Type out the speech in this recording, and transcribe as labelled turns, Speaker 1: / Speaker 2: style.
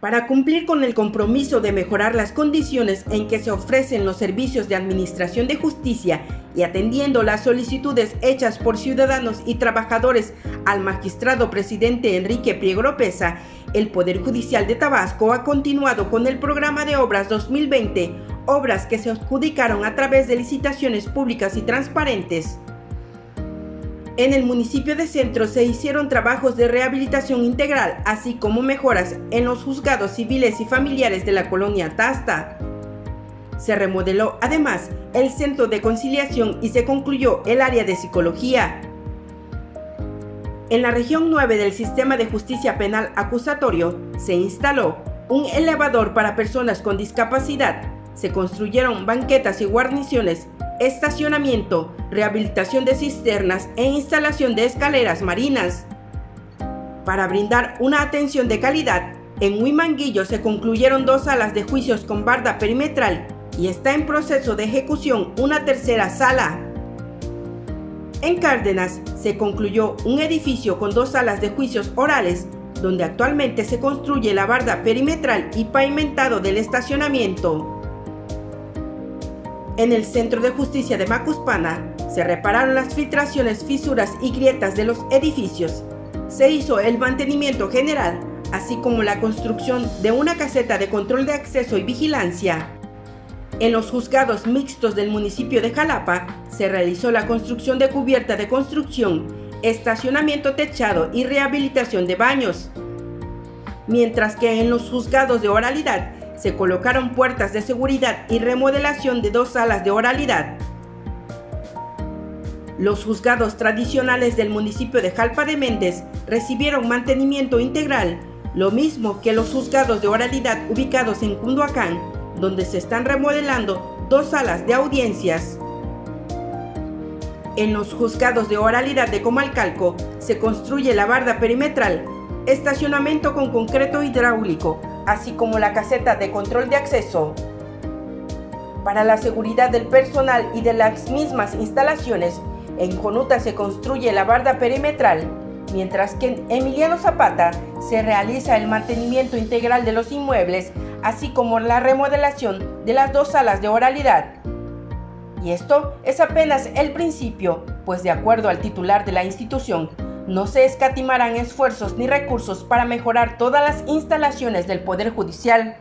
Speaker 1: Para cumplir con el compromiso de mejorar las condiciones en que se ofrecen los servicios de administración de justicia y atendiendo las solicitudes hechas por ciudadanos y trabajadores al magistrado presidente Enrique Priego Pesa, el Poder Judicial de Tabasco ha continuado con el programa de obras 2020, obras que se adjudicaron a través de licitaciones públicas y transparentes. En el municipio de Centro se hicieron trabajos de rehabilitación integral, así como mejoras en los juzgados civiles y familiares de la colonia Tasta. Se remodeló además el centro de conciliación y se concluyó el área de psicología. En la región 9 del sistema de justicia penal acusatorio se instaló un elevador para personas con discapacidad, se construyeron banquetas y guarniciones estacionamiento, rehabilitación de cisternas e instalación de escaleras marinas. Para brindar una atención de calidad, en Huimanguillo se concluyeron dos salas de juicios con barda perimetral y está en proceso de ejecución una tercera sala. En Cárdenas se concluyó un edificio con dos salas de juicios orales, donde actualmente se construye la barda perimetral y pavimentado del estacionamiento. En el Centro de Justicia de Macuspana se repararon las filtraciones, fisuras y grietas de los edificios. Se hizo el mantenimiento general, así como la construcción de una caseta de control de acceso y vigilancia. En los juzgados mixtos del municipio de Jalapa se realizó la construcción de cubierta de construcción, estacionamiento techado y rehabilitación de baños. Mientras que en los juzgados de oralidad se colocaron puertas de seguridad y remodelación de dos salas de oralidad. Los juzgados tradicionales del municipio de Jalpa de Méndez recibieron mantenimiento integral, lo mismo que los juzgados de oralidad ubicados en Cunduacán, donde se están remodelando dos salas de audiencias. En los juzgados de oralidad de Comalcalco se construye la barda perimetral, estacionamiento con concreto hidráulico, así como la caseta de control de acceso. Para la seguridad del personal y de las mismas instalaciones, en Jonuta se construye la barda perimetral, mientras que en Emiliano Zapata se realiza el mantenimiento integral de los inmuebles, así como la remodelación de las dos salas de oralidad. Y esto es apenas el principio, pues de acuerdo al titular de la institución, no se escatimarán esfuerzos ni recursos para mejorar todas las instalaciones del Poder Judicial